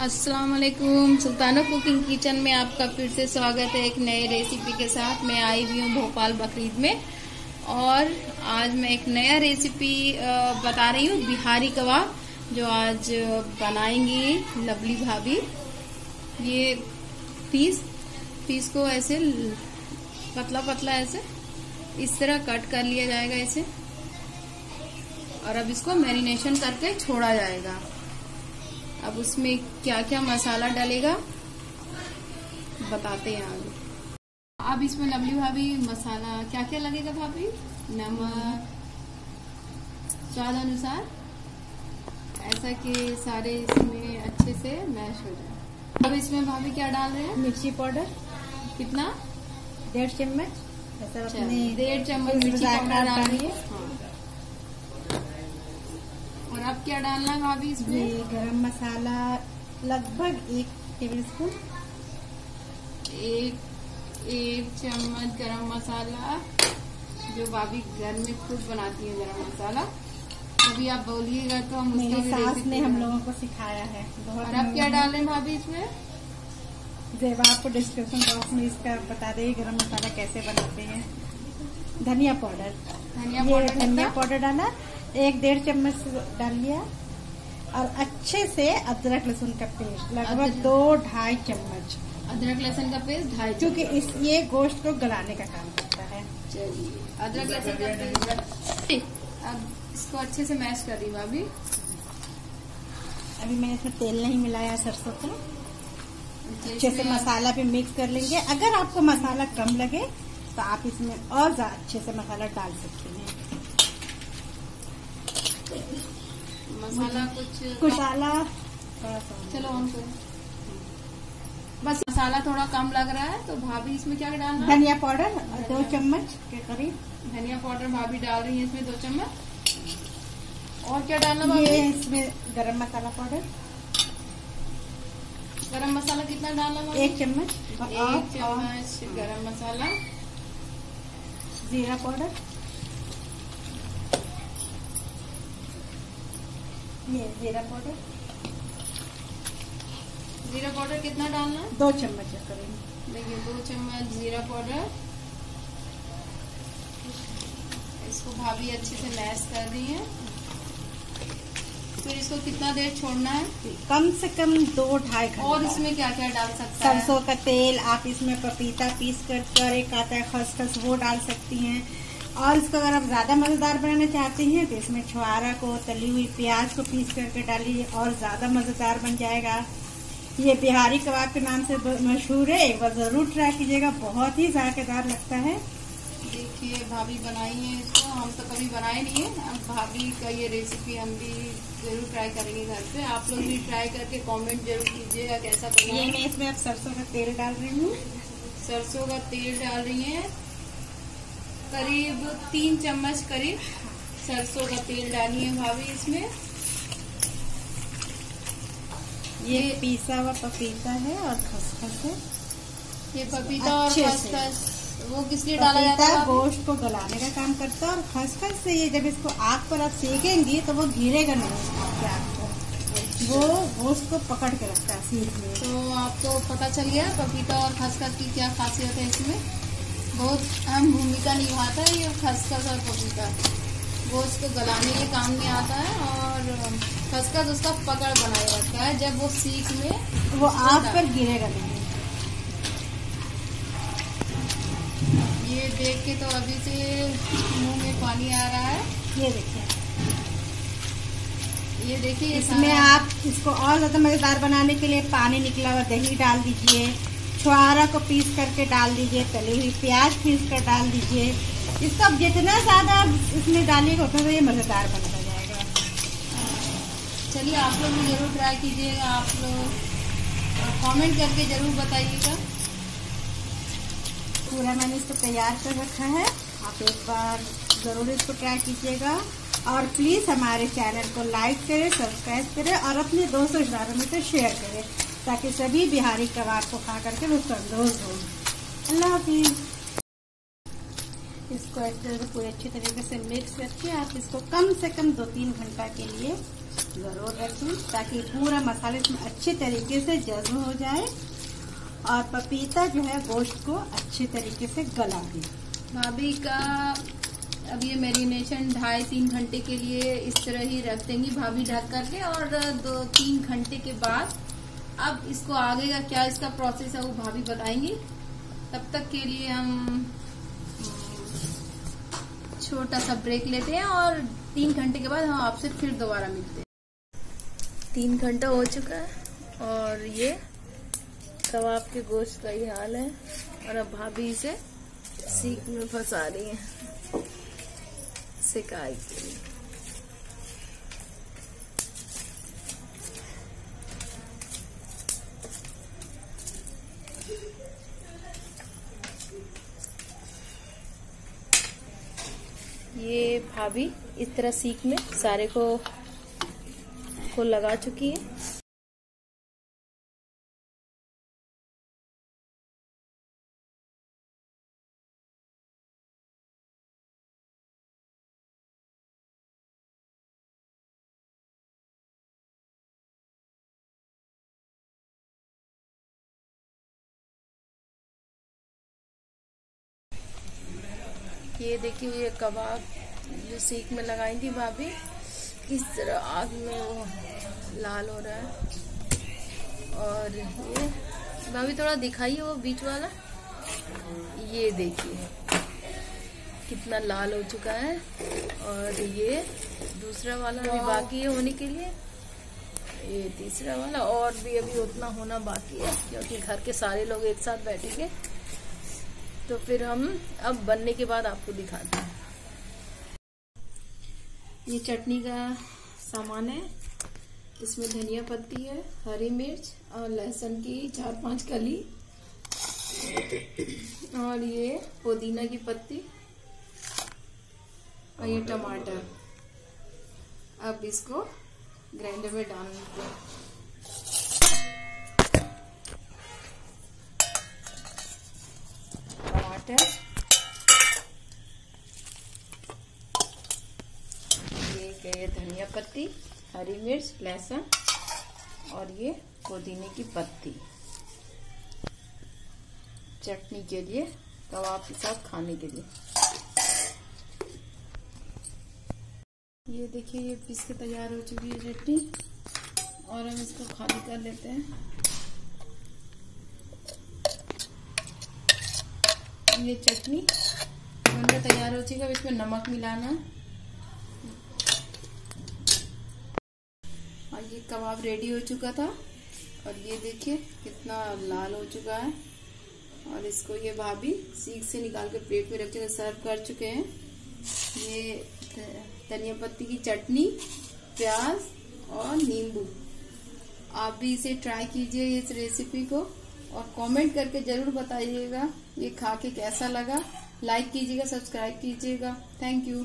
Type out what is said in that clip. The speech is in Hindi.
अस्सलाम वालेकुम सुल्ताना कुकिंग किचन में आपका फिर से स्वागत है एक नए रेसिपी के साथ। मैं आई हुई हूँ भोपाल बकरीद में और आज मैं एक नया रेसिपी बता रही हूँ। बिहारी कबाब, जो आज बनाएँगी लवली भाभी। ये पीस पीस को ऐसे पतला पतला ऐसे इस तरह कट कर लिया जाएगा ऐसे और अब इसको मैरिनेशन करके छोड़ा जाएगा। अब उसमें क्या क्या मसाला डालेगा? बताते हैं आगे। अब इसमें लवली भाभी मसाला क्या क्या लगेगा भाभी? नमक स्वाद अनुसार। ऐसा कि सारे इसमें अच्छे से मैश हो जाए। अब इसमें भाभी क्या डाल रहे हैं? मिर्ची पाउडर। कितना? डेढ़ चम्मच। अच्छा, डेढ़ चम्मच मिर्ची पाउडर डाल रही है। हाँ। और अब क्या डालना है भाभी इसमें? गरम मसाला लगभग एक टेबल स्पून एक एक चम्मच गरम मसाला जो भाभी घर में खुद बनाती है गरम मसाला। अभी आप बोलिएगा तो हम मेरी सास ने हम लोगों को सिखाया है। बहुत और अब क्या डाल हैं भाभी इसमें? जब आपको डिस्क्रिप्शन बॉक्स में इसका बता दें गरम मसाला कैसे बनाते हैं। धनिया पाउडर। धनिया पाउडर धनिया पाउडर डाला एक डेढ़ चम्मच डाल लिया और अच्छे से अदरक लहसुन का पेस्ट लगभग दो ढाई चम्मच। अदरक लहसुन का पेस्ट ढाई क्योंकि इस ये गोश्त को गलाने का काम करता है। चलिए अदरक लहसुन का पेस्ट। अब इसको अच्छे से मैश कर रही भाभी अभी। मैंने इसमें तेल नहीं मिलाया सरसों का। अच्छे से मसाला भी मिक्स कर लेंगे। अगर आपको मसाला कम लगे तो आप इसमें और अच्छे से मसाला डाल सकते हैं। मसाला कुछ मसाला। चलो हम बस मसाला थोड़ा कम लग रहा है तो भाभी इसमें क्या डालना? धनिया पाउडर दो चम्मच के करीब। धनिया पाउडर भाभी डाल रही है इसमें दो चम्मच। और क्या डालना भाभी? ये इसमें गरम मसाला पाउडर। गरम मसाला कितना डालना एक चम्मच। एक चम्मच गरम मसाला। जीरा पाउडर। ये जीरा पाउडर जीरा पाउडर कितना डालना दो चम्मच करेंगे देखिए दो चम्मच जीरा पाउडर। इसको भाभी अच्छे से मैश कर रही है। फिर इसको कितना देर छोड़ना है? कम से कम दो ढाई घंटे। और इसमें क्या क्या डाल सकते हैं? सरसों का तेल आप इसमें पपीता पीस कर कर एक आता है खसखस वो डाल सकती हैं। और इसको अगर आप ज़्यादा मज़ेदार बनाना चाहते हैं तो इसमें छुआरा को तली हुई प्याज को पीस करके डालिए और ज़्यादा मज़ेदार बन जाएगा। ये बिहारी कबाब के नाम से मशहूर है एक बार ज़रूर ट्राई कीजिएगा बहुत ही जायकेदार लगता है। देखिए भाभी बनाई है इसको हम तो कभी बनाए नहीं है। अब भाभी का ये रेसिपी हम भी ज़रूर ट्राई करेंगे घर पे। आप लोग भी ट्राई करके कमेंट ज़रूर कीजिएगा कैसा बना ये मैं इसमें अब सरसों का तेल डाल रही हूँ। सरसों का तेल डाल रही है। करीब तीन चम्मच करीब सरसों का तेल डालिए भाभी इसमें। ये पीसा हुआ पपीता है और खसखस है। ये पपीता और खसखस वो किस लिए डाला जाता है गोश्त को गलाने का काम करता है और खसखस से ये जब इसको आग पर आप सेकेंगी तो वो गिरेगा नहीं आपके आग वो गोश्त को पकड़ के रखता है सीख में। तो आपको पता चल गया पपीता और खसखस की क्या खासियत है इसमें? बहुत अहम भूमिका निभाता है ये खसखस और पपीता वो उसको गलाने के काम में आता है और खसखस उसका पकड़ बनाए रखता है। जब वो सीख में वो आग पर गिरेगा नहीं। ये देख के तो अभी से मुँह में पानी आ रहा है। ये देखिए। ये देखिए इसमें आप इसको और ज़्यादा मज़ेदार बनाने के लिए पानी निकला हुआ दही डाल दीजिए। छुआरा को पीस करके डाल दीजिए, तली हुई प्याज पीस कर डाल दीजिए। इसको जितना ज़्यादा इसमें डालिएगा उतना तो ये मज़ेदार बनता जाएगा। चलिए, आप लोग भी ज़रूर ट्राई कीजिएगा। आप लोग कमेंट करके ज़रूर बताइएगा। पूरा मैंने इसको तैयार कर रखा है। आप एक बार ज़रूर इसको ट्राई कीजिएगा। और प्लीज़ हमारे चैनल को लाइक करें सब्सक्राइब करें और अपने दोस्तों रिश्तेदारों में तो शेयर करें। ताकि सभी बिहारी कबाब को खा करके संतोष हो। अल्लाह हाफिज। इसको एक पूरे अच्छी तरीके से मिक्स करके आप इसको कम से कम दो तीन घंटा के लिए ज़रूर रखें ताकि पूरा मसाले इसमें अच्छे तरीके से जज्ब हो जाए और पपीता जो है गोश्त को अच्छे तरीके से गला दे। भाभी का अब ये मैरिनेशन ढाई तीन घंटे के लिए इस तरह ही रख देंगी भाभी ढक करके और दो तीन घंटे के बाद अब इसको आगे का क्या इसका प्रोसेस है, वो भाभी बताएँगी। तब तक के लिए हम छोटा सा ब्रेक लेते हैं और तीन घंटे के बाद हम आपसे फिर दोबारा मिलते हैं। तीन घंटा हो चुका है और ये कबाब के गोश्त का ही हाल है और अब भाभी इसे सीख में फंसा रही है सिकाई के लिए। ये भाभी इस तरह सीख में सारे को को लगा चुकी है। ये देखिए ये कबाब जो सीख में लगाई थी भाभी किस तरह आग में वो लाल हो रहा है। और ये भाभी थोड़ा दिखाइए वो बीच वाला। ये देखिए कितना लाल हो चुका है। और ये दूसरा वाला अभी बाकी है होने के लिए। ये तीसरा वाला और भी अभी उतना होना बाकी है क्योंकि घर के सारे लोग एक साथ बैठेंगे। तो फिर हम अब बनने के बाद आपको दिखाते हैं। ये चटनी का सामान है। इसमें धनिया पत्ती है हरी मिर्च और लहसुन की चार पाँच कली। और ये पुदीना की पत्ती। और ये टमाटर। अब इसको ग्राइंडर में डाल देते हैं। ये गए धनिया पत्ती, हरी मिर्च, लहसुन और ये पुदीने की पत्ती। चटनी के लिए, कबाब के साथ खाने के लिए। ये देखिए, ये पीस के तैयार हो चुकी है चटनी और हम इसको खाली कर लेते हैं। ये चटनी। बनकर तैयार हो चुकी है। इसमें नमक मिलाना। और ये कबाब रेडी हो चुका था। और ये देखिए, कितना लाल हो चुका है। और इसको ये भाभी सीख से निकाल के प्लेट में रख चुके सर्व कर चुके हैं। ये धनिया पत्ती की चटनी, प्याज और नींबू। आप भी इसे ट्राई कीजिए इस रेसिपी को। और कमेंट करके ज़रूर बताइएगा, ये खा के कैसा लगा। लाइक कीजिएगा सब्सक्राइब कीजिएगा। Thank you